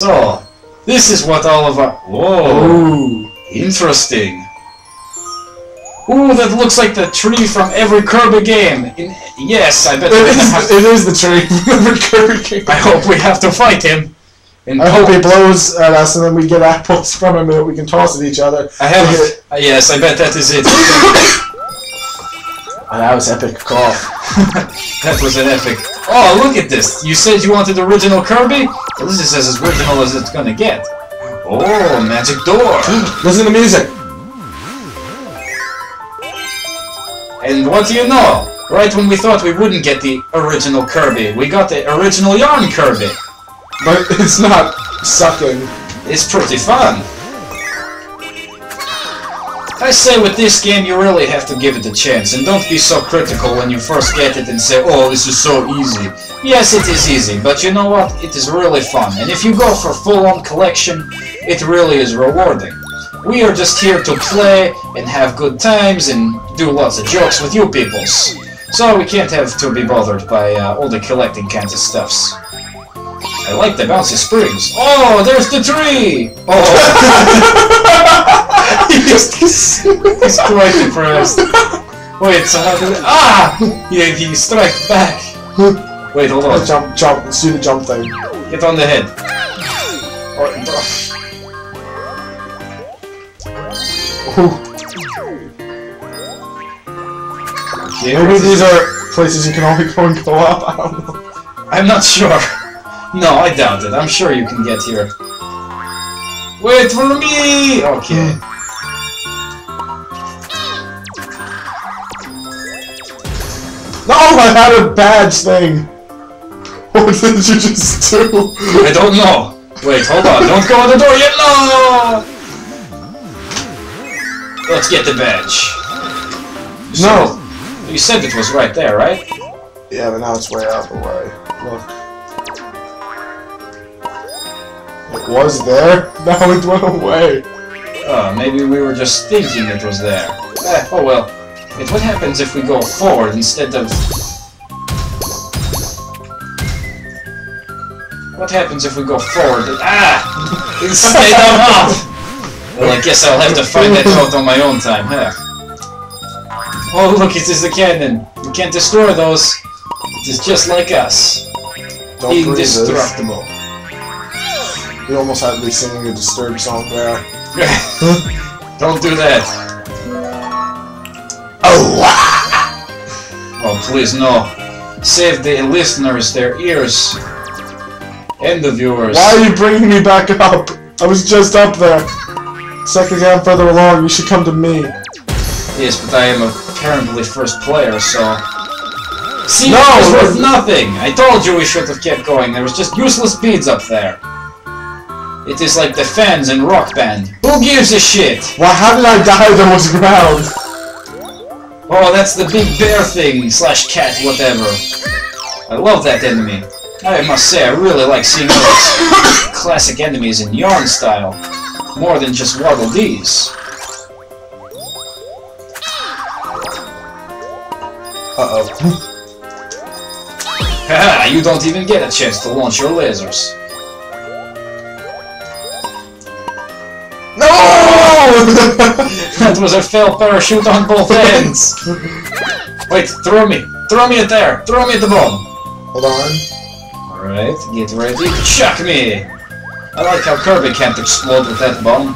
So, this is what all of our... Whoa, Ooh. interesting. Ooh, that looks like the tree from every Kirby game. In, yes, I bet It is, it is the tree from Kirby King. I hope we have to fight him. In I hope he blows at us and then we get apples from him that we can toss at each other. I have. Uh, yes, I bet that is it. And that was epic cough. that was an epic. Oh, look at this! You said you wanted original Kirby. This is as original as it's gonna get. Oh, magic door! Listen to music. And what do you know? Right when we thought we wouldn't get the original Kirby, we got the original Yarn Kirby. But it's not sucking. It's pretty fun. I say with this game you really have to give it a chance and don't be so critical when you first get it and say, oh, this is so easy. Yes, it is easy, but you know what? It is really fun, and if you go for full-on collection, it really is rewarding. We are just here to play and have good times and do lots of jokes with you peoples. So we can't have to be bothered by uh, all the collecting kinds of stuffs. I like the bouncy springs. Oh, there's the tree! Oh! he's, he's quite depressed. Wait, so how did Ah! He, he strike back. Wait, hold on. Jump, jump, let's do the jump thing. Get on the head. Or, Ooh. okay, Maybe these are places you can only go and go up. I don't know. I'm not sure. No, I doubt it. I'm sure you can get here. Wait for me! Okay. No, I had a badge thing. What did you just do? I don't know. Wait, hold on. Don't go on the door yet. No! Let's get the badge. You No. said You said it was right there, right? Yeah, but now it's way out of the way. Look. It was there. Now it went away. Oh, maybe we were just thinking it was there. Eh, oh well. What happens if we go forward instead of... What happens if we go forward? Ah! Instead of up! Well, I guess I'll have to find that out on my own time, huh? Oh, look, it is the cannon. We can't destroy those. It is just like us. Don't. Indestructible. You almost had me singing a disturbed song there. Don't do that. Oh, please, no. Save the listeners their ears. And the viewers. Why are you bringing me back up? I was just up there. Second down further along, you should come to me. Yes, but I am apparently first player, so... See, No, it was worth nothing! I told you we should have kept going. There was just useless beads up there. It is like the fans in Rock Band. Who gives a shit? Why, how did I die there was ground? Oh, that's the big bear thing, slash cat, whatever. I love that enemy. I must say, I really like seeing those classic enemies in yarn style. More than just Waddle Dees. Uh-oh. Haha, you don't even get a chance to launch your lasers. That was a failed parachute on both ends! Wait, throw me! Throw me at there! Throw me at the bomb! Hold on. Alright, get ready. Chuck me! I like how Kirby can't explode with that bomb.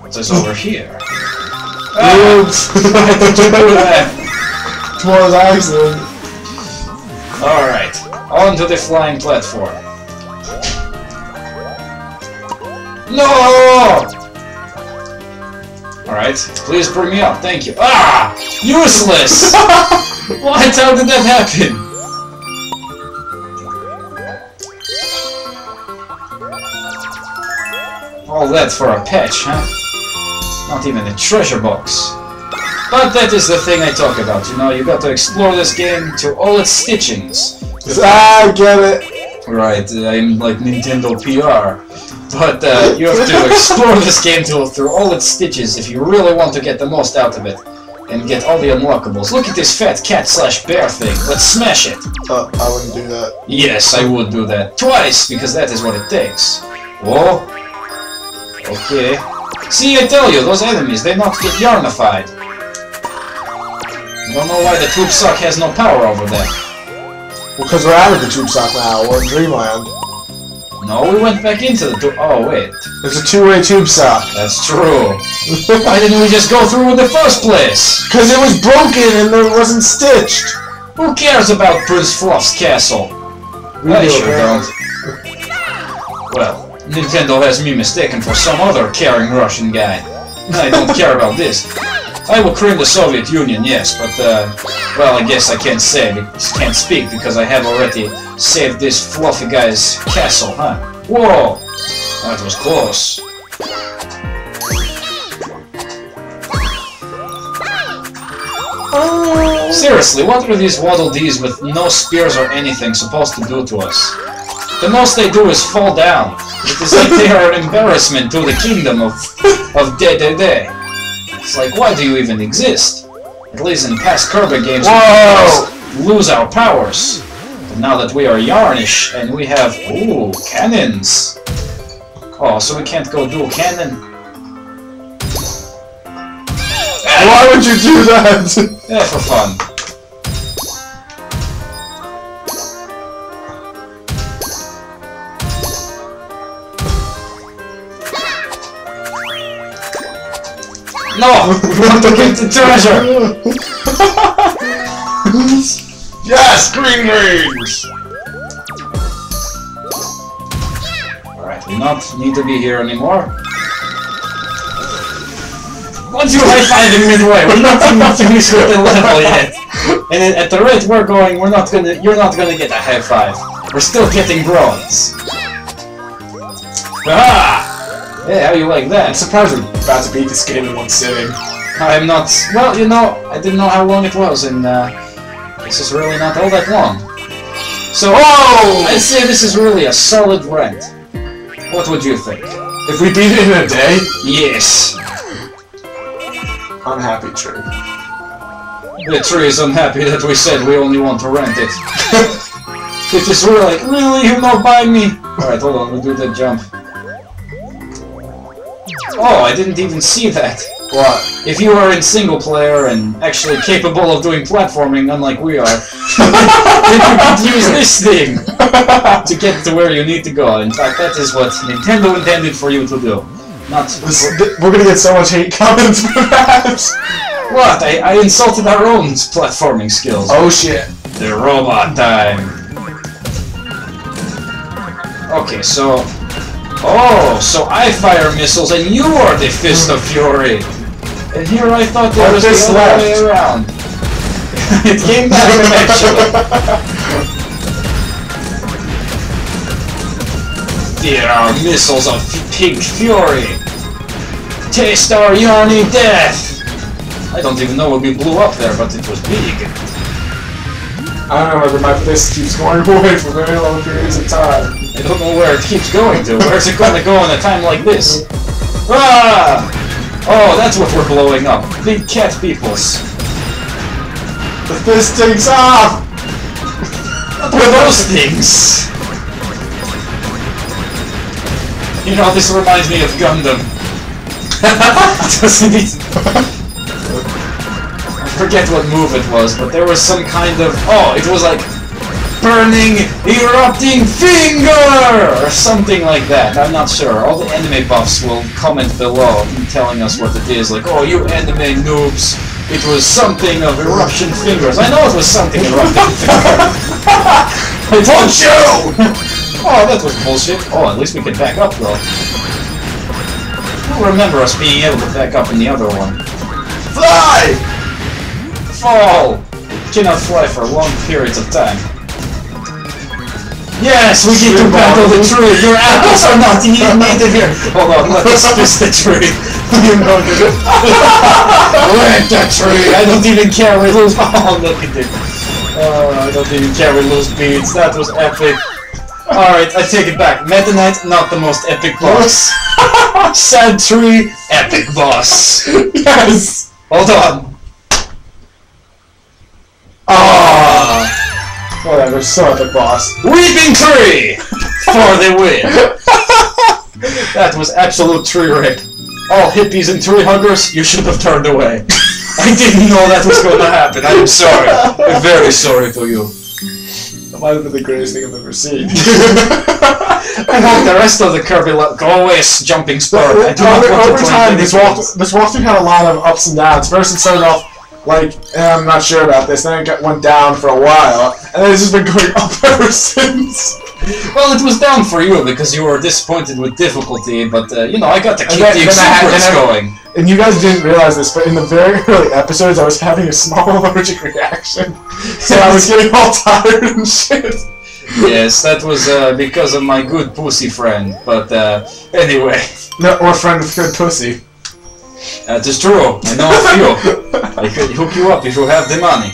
What's this over here? Ah, Oops! why did you do that? It was accident. Alright, onto the flying platform. No! Alright, please bring me up, thank you. Ah! Useless! what? How did that happen? All that for a patch, huh? Not even a treasure box. But that is the thing I talk about, you know, you got to explore this game to all its stitchings. Ah, I get it. Right, I'm like Nintendo PR. But uh, you have to explore this game to, through all its stitches if you really want to get the most out of it. and get all the unlockables. Look at this fat cat slash bear thing. Let's smash it. Uh, I wouldn't do that. Yes, I would do that. Twice, because that is what it takes. Whoa. Okay. See, I tell you, those enemies, they not get yarnified. Don't know why the tube sock has no power over them. Because we're out of the tube sock now. We're in Dreamland. No, we went back into the tube. Oh, wait. It's a two-way tube sock. That's true. Why didn't we just go through in the first place? Because it was broken and it wasn't stitched. Who cares about Prince Fluff's castle? We I sure don't. Well, Nintendo has me mistaken for some other caring Russian guy. I don't care about this. I will cream the Soviet Union, yes, but, uh, well, I guess I can't say, can't speak because I have already saved this fluffy guy's castle, huh? Whoa! That was close. Seriously, what are these Waddle Dees with no spears or anything supposed to do to us? The most they do is fall down. It is like they are an embarrassment to the kingdom of of Dedede. It's like, why do you even exist? At least in past Kirby games, we lose our powers. But now that we are Yarnish and we have ooh cannons. Oh, so we can't go dual cannon. Why would you do that? Yeah, for fun. No! We want to get the treasure! yes, green rings! Alright, we not need to be here anymore. Once you high five him midway, we're not even finished with the level yet. And at the rate we're going, we're not gonna you're not gonna get a high five. We're still getting bronze. Ah! Yeah, how you like that? I'm surprised we're about to beat this game in one sitting. I'm not well, you know, I didn't know how long it was and uh this is really not all that long. So Oh! I'd say this is really a solid rent. What would you think? If we beat it in a day, Yes. unhappy tree. The tree is unhappy that we said we only want to rent it. it is really like, really, you not buy me? Alright, hold on, we'll do the jump. Oh, I didn't even see that. What? If you are in single player and actually capable of doing platforming, unlike we are, then you could use this thing to get to where you need to go. In fact, that is what Nintendo intended for you to do. Not This, we're gonna get so much hate comments for that! what? I, I insulted our own platforming skills. Oh shit. The robot time. Okay, so... Oh, so I fire missiles and you are the Fist of Fury! And here I thought there was the other way around. it came back eventually. There are missiles of Pink Fury! Taste our yawning death! I don't even know what we blew up there, but it was big. I don't know whether my fist keeps going away for very long periods of time. I don't know where it keeps going to. Where's it going to go in a time like this? Ah! Oh, that's what we're blowing up. Big cat peoples. The fist takes off! What are those things? You know, this reminds me of Gundam. Doesn't it? I forget what move it was, but there was some kind of... Oh, it was like... Burning, erupting finger! Or something like that. I'm not sure. All the anime buffs will comment below telling us what it is. Like, oh, you anime noobs. It was something of eruption fingers. I know it was something erupting fingers. I told you! oh, that was bullshit. Oh, at least we can back up though. I don't remember us being able to back up in the other one. Fly! Fall! Cannot fly for long periods of time. Yes, we get to battle the tree. Your apples are not even needed here. Hold on, let us fist the tree. You know the Let the tree. I don't even care we lose. Oh, look at it. Oh, I don't even care we lose beads. That was epic. Alright, I take it back. Meta Knight, not the most epic boss. Sad tree, epic boss. Yes! Hold on. Ah. Whatever, so epic boss. Weeping Tree! For the win! that was absolute tree rip. All hippies and tree huggers, you should have turned away. I didn't know that was gonna happen. I'm sorry. I'm very sorry for you. That might have been the greatest thing I've ever seen. I hope the rest of the Kirby le- go away, jumping spur. I do not over, want to over time, this walk this walkthrough had a lot of ups and downs. First, it started off like eh, I'm not sure about this. Then it went down for a while, and then it's just been going up ever since. Well, it was down for you because you were disappointed with difficulty, but uh, you know, I got to And keep then- the exuberance going. And you guys didn't realize this, but in the very early episodes, I was having a small allergic reaction, so I was getting all tired and shit. Yes, that was uh, because of my good pussy friend. But uh, anyway, No, or friend with good pussy. Uh, that is true. I know a few. I could hook you up if you have the money.